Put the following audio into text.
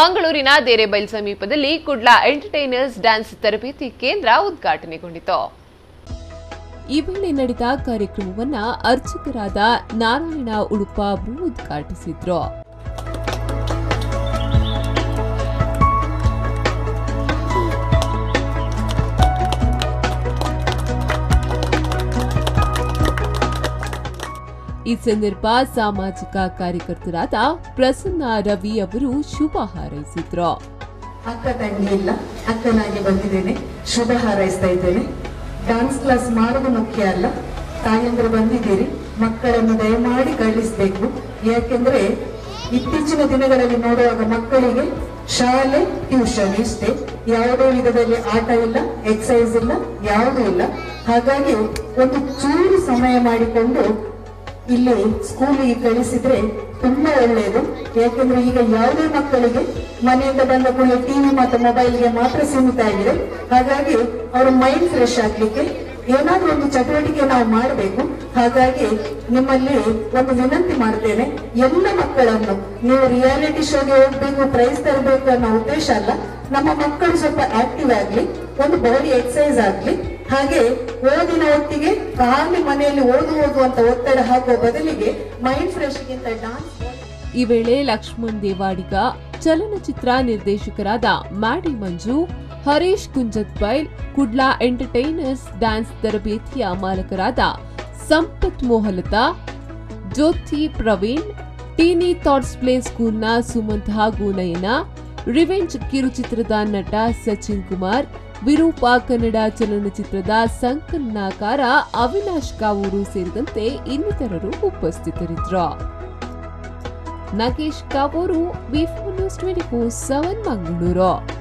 ಮಂಗಳೂರಿನ ದೇರೆಬೈಲ್ ಸಮೀಪದಲ್ಲಿ Kudla entertainers dance ತರಬೇತಿ ಕೇಂದ್ರ ಉದ್ಘಾಟನೆಗೊಂಡಿತು. ಈ ವೇಳೆ ನಡೆದ ಕಾರ್ಯಕ್ರಮವನ್ನ ಅರ್ಚಕರಾದ ನಾರಾಯಣ ಉಡುಪ ಅವರು ಉದ್ಘಾಟಿಸಿದ್ರು. ಸಂದರ್ಭ ಸಾಮಾಜಿಕ ಕಾರ್ಯಕರ್ತರಾದ ಪ್ರಸನ್ನ ರವಿ ಅವರು ಶುಭ ಹಾರೈಸಿದ್ರು. ಅಕ್ಕ ತಂಗಿ ಇಲ್ಲ. ಅಕ್ಕನಾಗಿ ಬಂದಿದ್ದೇನೆ. ಶುಭ ಹಾರೈಸ್ತಾ ಇದ್ದೇನೆ. ಡಾನ್ಸ್ ಕ್ಲಾಸ್ ಮಾಡೋದು ಮುಖ್ಯ ಅಲ್ಲ. ತಾಯಂದ್ರೆ ಬಂದಿದ್ದೀರಿ. ಮಕ್ಕಳನ್ನು ದಯಮಾಡಿ ಕಳಿಸ್ಬೇಕು. ಯಾಕೆಂದ್ರೆ ಇತ್ತೀಚಿನ ದಿನಗಳಲ್ಲಿ ನೋಡುವಾಗ ಮಕ್ಕಳಿಗೆ ಶಾಲೆ ಟ್ಯೂಷನ್ ಇಷ್ಟೇ. ಯಾವುದೇ ವಿಧದಲ್ಲಿ ಆಟ ಇಲ್ಲ ಎಕ್ಸಸೈಸ್ ಇಲ್ಲ, ಯಾವುದೂ ಇಲ್ಲ. ಹಾಗಾಗಿ ಒಂದು ಚೂರು ಸಮಯ ಮಾಡಿಕೊಂಡು ಇಲ್ಲಿ ಸ್ಕೂಲಿಗೆ ಕಳಿಸಿದ್ರೆ ತುಂಬಾ ಒಳ್ಳೆಯದು ಯಾಕಂದ್ರೆ ಈಗ ಯಾವುದೇ ಮಕ್ಕಳಿಗೆ ಮನೆಯಿಂದ ಬಂದ ಕೂಡಲೇ ಟಿವಿ ಮತ್ತು ಮೊಬೈಲ್ಗೆ ಮಾತ್ರ ಸೀಮಿತ ಆಗಿದೆ. ಹಾಗಾಗಿ ಅವರ ಮೈಂಡ್ ಫ್ರೆಶ್ ಆಗ್ಲಿಕ್ಕೆ ಏನಾದ್ರೂ ಒಂದು ಚಟುವಟಿಕೆ ನಾವು ಮಾಡಬೇಕು. ಹಾಗಾಗಿ ನಿಮ್ಮಲ್ಲಿ ಒಂದು ವಿನಂತಿ ಮಾಡ್ತೇನೆ, ಎಲ್ಲ ಮಕ್ಕಳನ್ನು ನೀವು ರಿಯಾಲಿಟಿ ಶೋಗೆ ಹೋಗ್ಬೇಕು ಪ್ರೈಸ್ ತರಬೇಕು ಅನ್ನೋ ಉದ್ದೇಶ ಅಲ್ಲ. ನಮ್ಮ ಮಕ್ಕಳು ಸ್ವಲ್ಪ ಆಕ್ಟಿವ್ ಆಗ್ಲಿ, ಒಂದು ಬಾಡಿ ಎಕ್ಸಸೈಸ್ ಆಗ್ಲಿ ಹಾಗೆ ಓದಿನ ಹೊತ್ತಿಗೆ ಖಾಲಿ ಮನೆಯಲ್ಲಿ ಓದು ಒತ್ತಡ ಹಾಕುವ ಬದಲಿಗೆ ಮೈಂಡ್ ಫ್ರೆಶ್ಗಿಂತ ಡಾನ್ಸ್ ಈ ವೇಳೆ ಲಕ್ಷ್ಮಣ್ ದೇವಾಡಿಗ ಚಲನಚಿತ್ರ ನಿರ್ದೇಶಕರಾದ Maddy Manju, Harish Kunjathbail, Kudla entertainers dance ತರಬೇತಿಯ ಮಾಲಕರಾದ Sampath Mohalatha, Jyothi Praveen, Teeny Thoughts play ಸ್ಕೂಲ್ನ ಸುಮಂತ್ ಹಾಗೂ ನಯನ, ರಿವೆಂಜ್ ಕಿರುಚಿತ್ರದ ನಟ ಸಚಿನ್ ಕುಮಾರ್ ವಿರೂಪ ಕನ್ನಡ ಚಲನಚಿತ್ರದ ಸಂಕಲನಕಾರ ಅವಿನಾಶ್ ಕಾವೂರು ಸೇರಿದಂತೆ ಇನ್ನಿತರರು ಉಪಸ್ಥಿತರಿದ್ದರು. Nagesh Kavoor news twenty four seven Mangaluru.